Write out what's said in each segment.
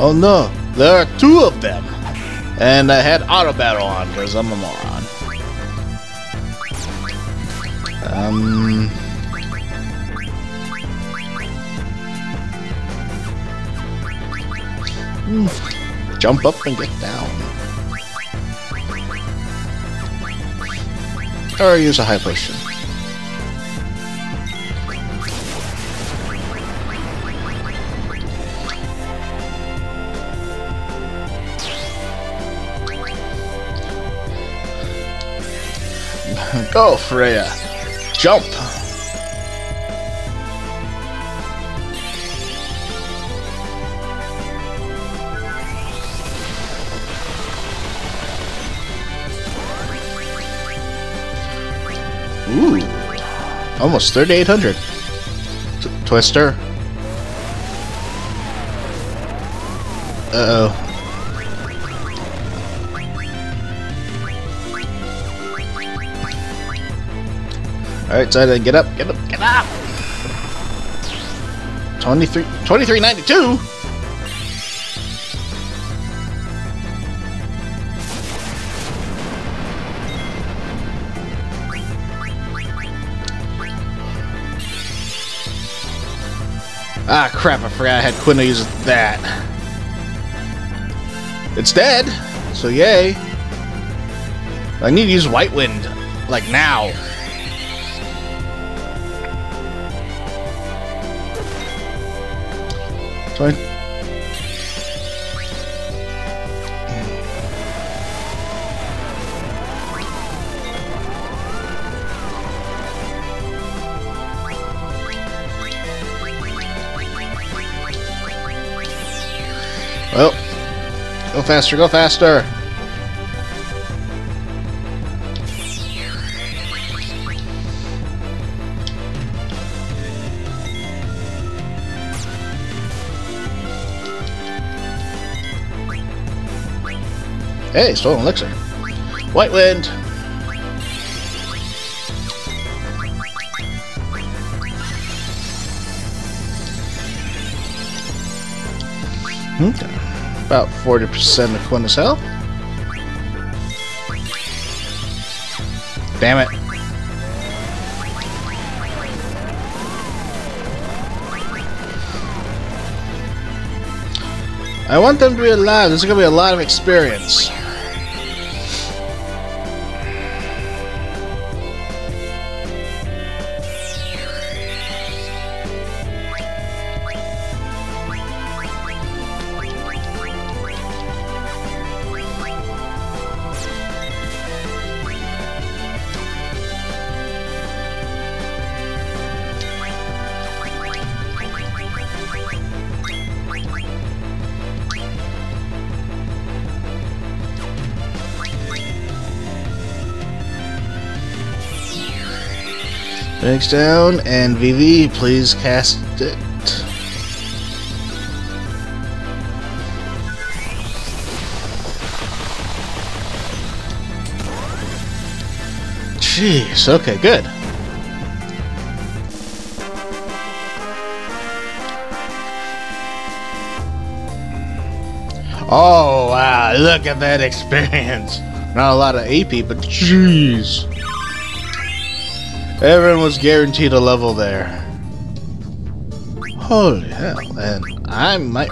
Oh no, there are two of them. And I had auto battle on because I'm a moron. Um. hmm, Jump up and get down. Or use a high potion. Go, Freya. Jump. Ooh. Almost 3,800. Twister. Uh-oh. Alright, so then get up, get up, get up! 23, 2392? Ah, crap, I forgot I had Quina use that. It's dead, so yay. I need to use White Wind, like now. Fine. Well, go faster, go faster. Hey, stolen elixir. White wind. Okay. About 40% of Quina's health. Damn it. I want them to be alive. This is going to be a lot of experience. Next down, and Vivi, please cast it. Jeez, okay, good. Oh, wow, look at that experience. Not a lot of AP, but jeez. Everyone was guaranteed a level there. Holy hell, and I might...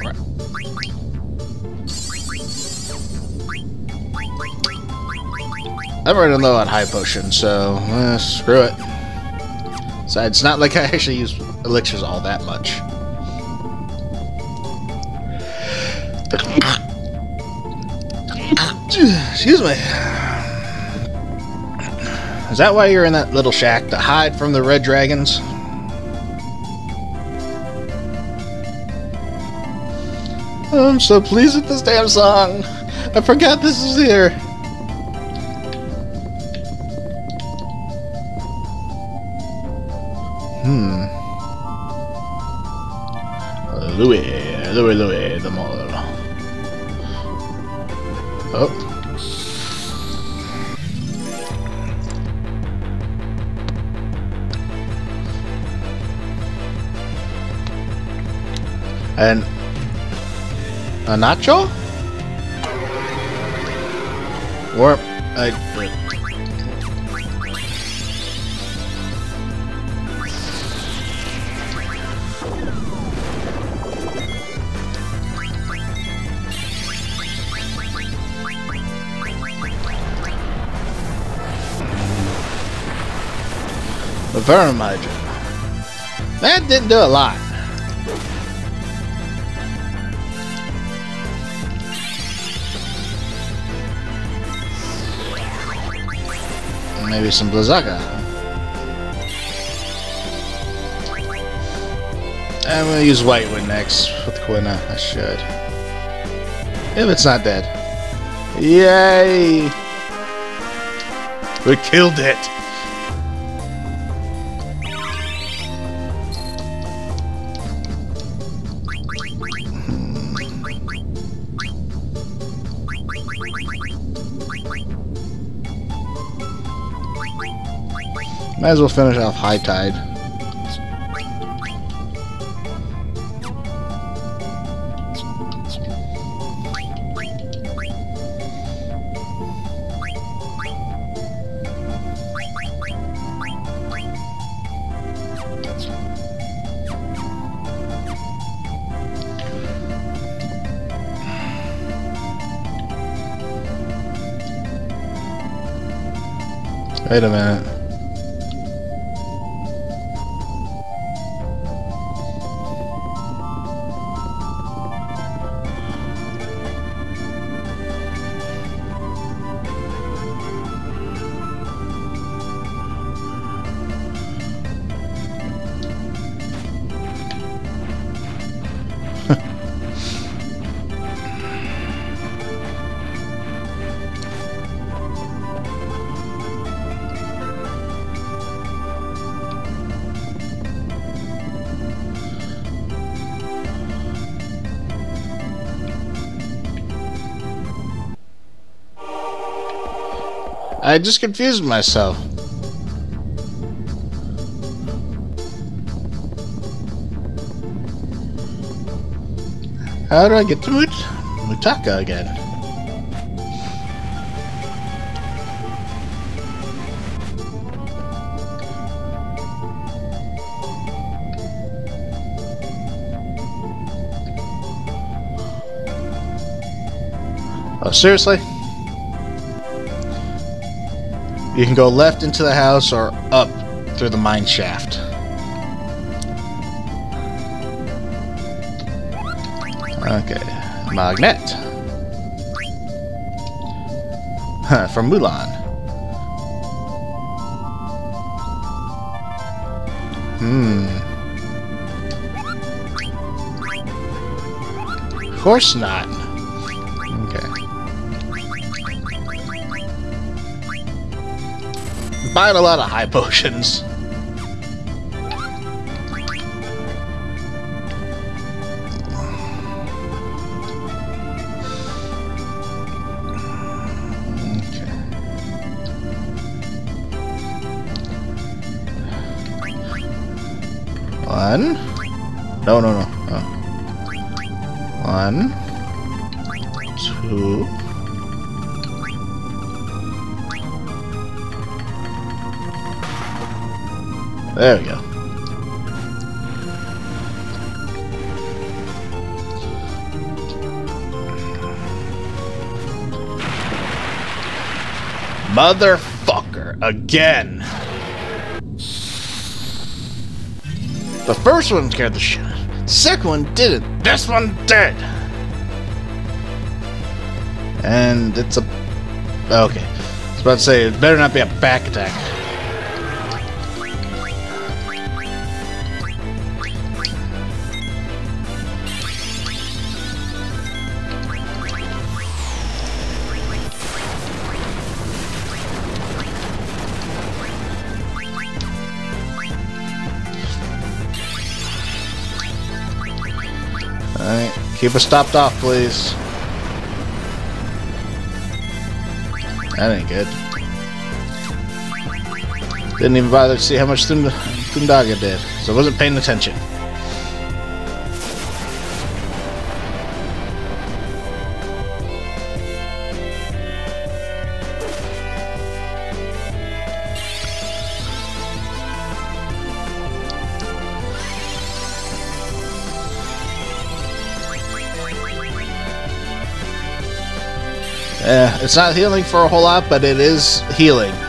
I'm running low on high potion, so eh, screw it. So it's not like I actually use elixirs all that much. Excuse me. Is that why you're in that little shack? To hide from the red dragons? I'm so pleased with this damn song. I forgot this was here. And A nacho? Or a Vermidron. That didn't do a lot. Maybe some Blizzaga. I'm gonna use White Wind next with Quina. I should. If it's not dead. Yay! We killed it! Might as well finish off High Tide. Wait a minute. I just confused myself. How do I get to Mut Mutaka again? Oh, seriously? You can go left into the house or up through the mine shaft. Okay. Magnet. Huh, from Mulan. Hmm. Of course not. Okay. Buying a lot of high potions. One. No, no, no. Oh. One. Two. There we go. Motherfucker. Again. The first one scared the shit. Second one didn't. This one did. And it's a... Okay. I was about to say, it better not be a back attack. Keep us stopped off, please. That ain't good. Didn't even bother to see how much Thund Thundaga did, so I wasn't paying attention. It's not healing for a whole lot, but it is healing.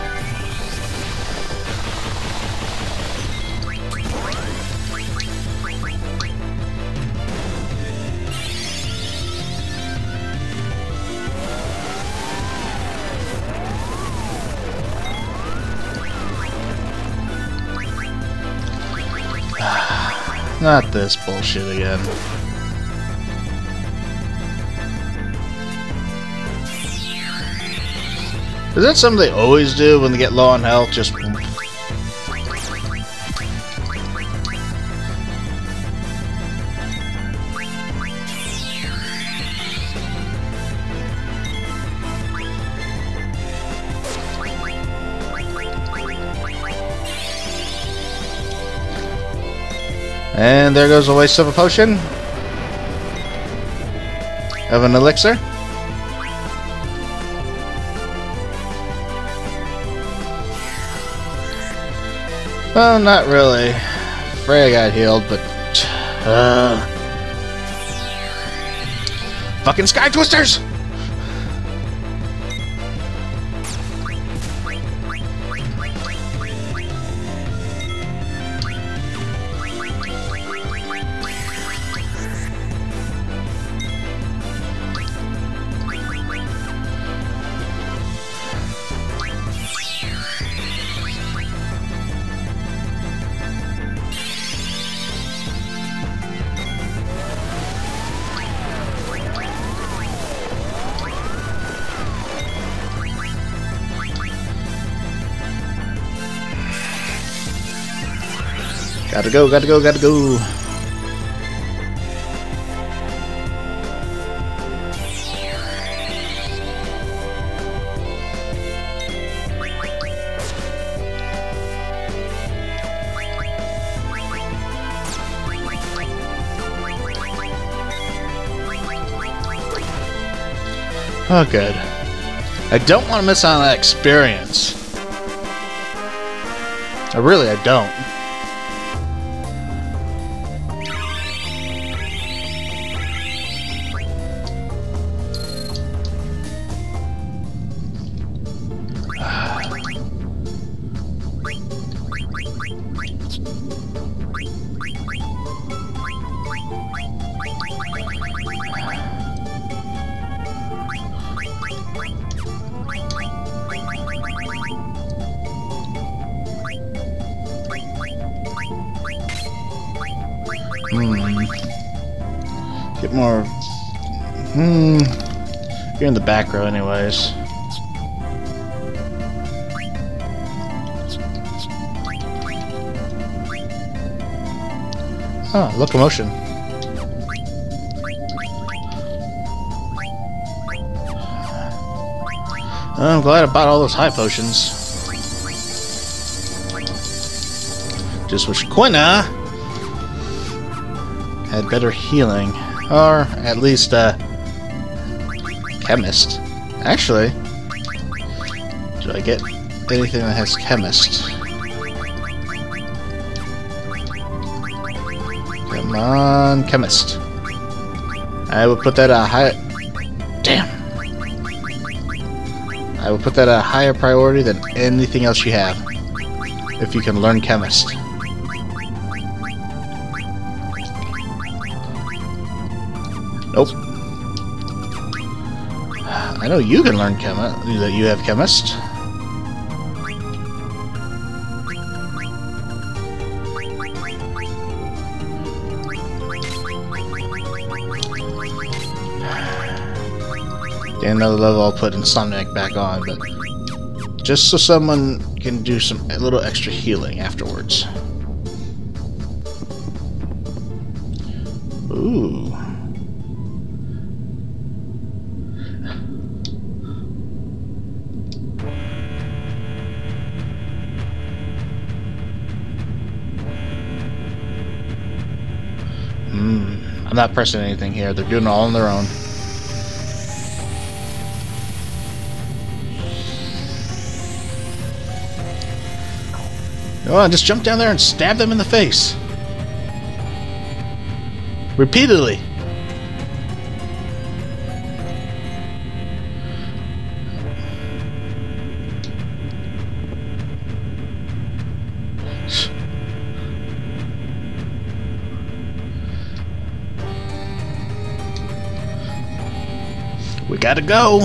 Not this bullshit again. Is that something they always do when they get low on health? Just And there goes a waste of a potion. Of an elixir. Well, not really. Freya got healed, but... Uh, fucking Sky Twisters! Gotta go, gotta go, gotta go. Oh, good. I don't want to miss out on that experience. I really, I don't. Hmm. Get more. Hmm. You're in the back row, anyways. Ah, locomotion. I'm glad I bought all those high potions. Just wish Quina had better healing. Or at least, uh, chemist. Actually, do I get anything that has chemist? Come on, chemist. I will put that at a high... Damn! I will put that at a higher priority than anything else you have. If you can learn chemist. Nope. I know you can learn chemist. That you have chemist. another level I'll put Insomniac back on, but just so someone can do some a little extra healing afterwards. Ooh. I'm not pressing anything here. They're doing it all on their own. Oh, just jump down there and stab them in the face. Repeatedly. We gotta go.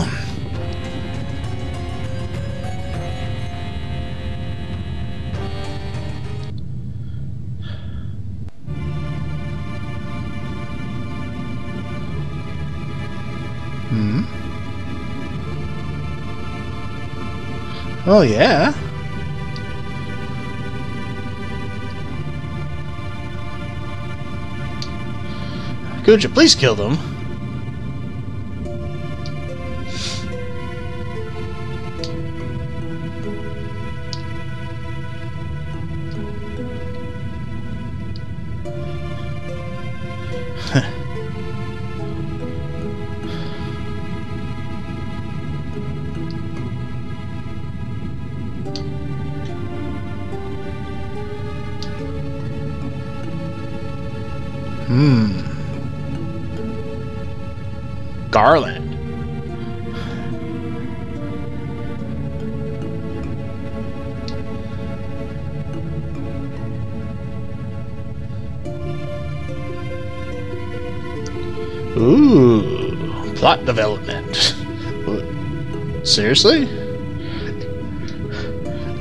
Hmm. Oh, yeah. Could you please kill them? Garland. Ooh, plot development. Seriously?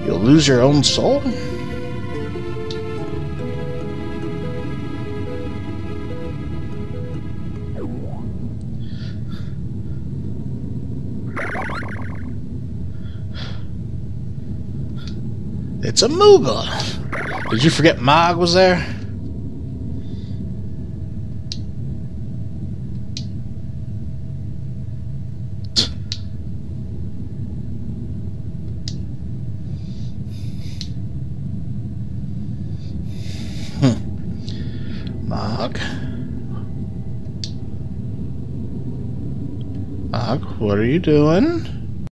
You'll lose your own soul? It's a Moogle. Did you forget Mog was there? Hmm. What are you doing?